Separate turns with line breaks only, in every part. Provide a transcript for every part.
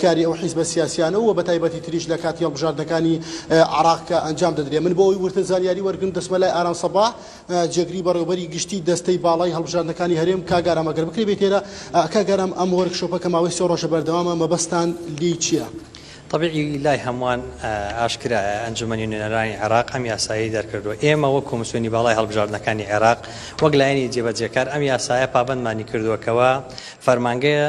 کاری ئەو حیزبە سیاسیانە و بەتایبەتی تریش لە کاتی هەڵبژاردنەکانی عێراق کە ئەنجام دەدرێ من بۆ ئەوی ورتر زانیاری وەرگرم دەچمە لای ئارام سەباح جێگری بەڕێوبەری گشتی دەستەی باڵای هەڵبژاردنەکانی هەرێم کاک ئارام ئەگەر بکرێ بێتێرە کاک ئارام ئەم وۆرک شۆپە کە ماوەی سێ ڕۆژە بەردەوامە مەبەستان لێی چیە؟
تەبیعی لای هەمووان ئاشکرایە ئەنجومەنی نوێنەرانی عێراق ئەم یاسایەی دەرکردووە ئێمە وەک کۆمسیۆنی باڵای هەڵبژاردنەکانی عێراق وەک لایەنی جێبەجێکار ئەم یاسایە پابەندمانی کردووە کەوا فەرمانگەیە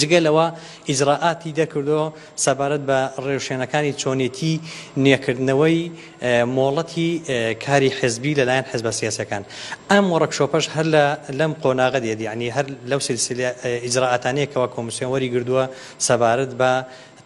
جگە لەوە ئیجرائاتی دەکردۆ سەبارەت بە ڕێوشێنەکانی چۆنێتی نوێکردنەوەی مۆڵەتی کاری حزبی لەلایەن حزبە سیاسەکان ئەم وەڕکشۆپەش هەر لە لەم قۆناغە دێت یعنی هەر لەو سلسلە ئیجرائاتانەیەکەوە کۆمسیۆن وەری گردووە سەبارەت بە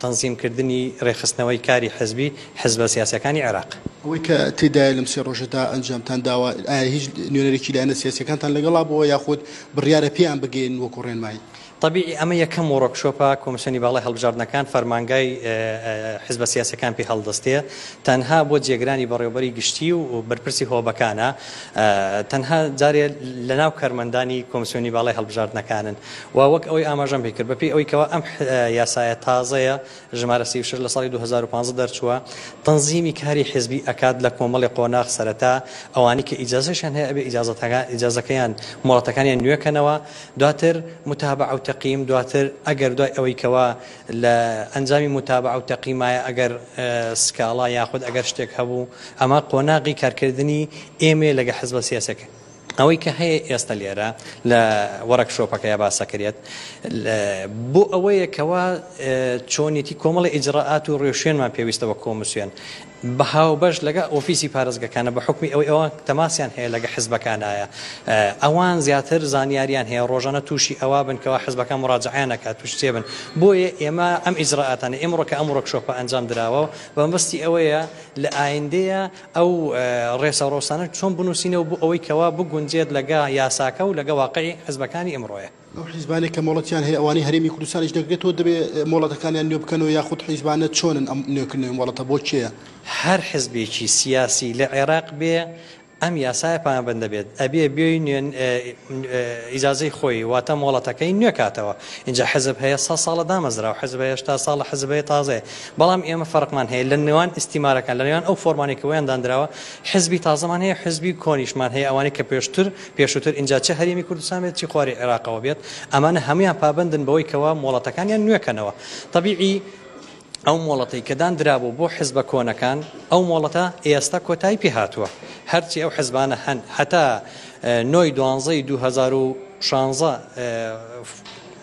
تەنزیم کردنی رێکخستنەوەی کاری حزبی، حزبە سیاسیەکانی عێراق.
ئەوەی کە تێدایە لەم سێ ڕۆژەدا ئەنجامتان داوە، ئایا هیچ نوێنەرێکی لایەنە سیاسیەکانتان لەگەڵا بووە یاخود بڕیارە پێیان بگەیەنن وەکو ڕێنمایی؟
تەبیعی ئەمە یەکەم وۆڕکشۆپە کۆمسیۆنی باڵای هەڵبژاردنەکان فەرمانگای حزبە سیاسیەکان پێی هەڵدەستێ، تەنها بۆ جێگرانی بەڕێوەبەری گشتی و بەرپرسی هۆبەکانە، تەنها جارێ لەناو کارمەندانی کۆمسیۆنی باڵای هەڵبژاردنەکانن. و وەک ئەوەی ئاماژەم پێ کرد، بەپێی ئەوەی کەوا ئەم یاسایە تازەیە ژمارە سی و شەش لە ساڵی دوو هەزار و پازدە دەرچووە، تەنزیمی کاری حیزبی ئەکات لە کۆمەڵێ قۆناغ، سەرەتا ئەوانەی کە ئیجازەشیان هەیە ئەبێ ئیجازەکەیان، مۆڵەتەکانیان نوێ کەنەوە، دواتر متابعە و تەقیم، دواتر ئەگەر دوای ئەوەی کەوا لە ئەنجامی متابعە و تەقیمایە ئەگەر سکاڵا یاخود ئەگەر شتێک هەبوو، ئەمە قۆناغی کارکردنی ئێمەیە لەگە حیزبە سیاسیەکان. ئەوەی کە هەیە ئێستە لێرە لە وەڕک شۆپەکە یا باسەکرێت بۆ ئەوەیە کەوا چۆنیەتی کۆمەڵی ئیجرراعات و ڕێشوێنمان پێویستە بە کۆمسیۆن بە هاوبەش لەگە ئۆفیسی پارێزگەکانە بە حکمی ئەوەی ئەوان تەماسیان هەیە لەگە حزبەکانایە ئەوان زیاتر زانیاریان هەیە ڕۆژانە تووشی ئەوە بن کەوا حزبەکان ڕاجعیانەکە توش چێ بن بۆیە ئێمە ئەم ئیجرراعاتانە ئێمڕۆکە ئەم ڕۆک شۆپە ئەنجام دراوە و بەمبستی ئەوەیە لە ئایندەیە ئەو ڕێسەوڕەوسانە چۆن بنووسینەوە بۆ ئەوەی کەوا بگونجێت لەگە یاساکە و لەگە واقعی حزبەکانی ئمڕۆیە.
ئەو حیزبانەی کە مۆڵەتیان هەیە ئەوانەی هەرێمی کوردستانیش دەگرێتەوە دەبێ مۆڵەتەکانیان نوێ بکەنەوە یاخود حیزبانە چۆنن ئەم نوێکردنەوەی مۆڵەتە بۆ کێیە؟
هەر حزبێکی سیاسی لە عێراق بێ ئەم یاسایە پایەبەند دەبێت ئەبێ بێی نوێ ئیجازەی خۆی واتە مۆڵەتەکەی نوێ کاتەوە ئینجا حزب هەیە سەد ساڵە دامەزراوە حزب هەیە هەشتا ساڵە حزب هەیە تازەیە بەڵام ئێمە فەرقمان هەیە لە نێوان ئیستیمارەکان لە نێوان ئەو فۆرمانێک کە ویان دانراوە حزبی تازەمان هەیە حزبی کۆنیشمان هەیە ئەوانەی کە پێشتر پێشووتر ئینجا چه هەرێمی کوردستان بێت چی خواری عێراقەوە بێت ئەمانە هەمویان پابەندن بەوەی کەوا مۆڵەتەکانیان نوێکەنەوە طبیعی ئەو مۆڵەتەی کە داندرابوو بۆ حزبە کۆنەکان ئەو مۆڵەتە ئێستا کۆتایی پێ هاتووە هەرچی ئەو حزبانە هەن هەتا نۆی دوانزەی 2016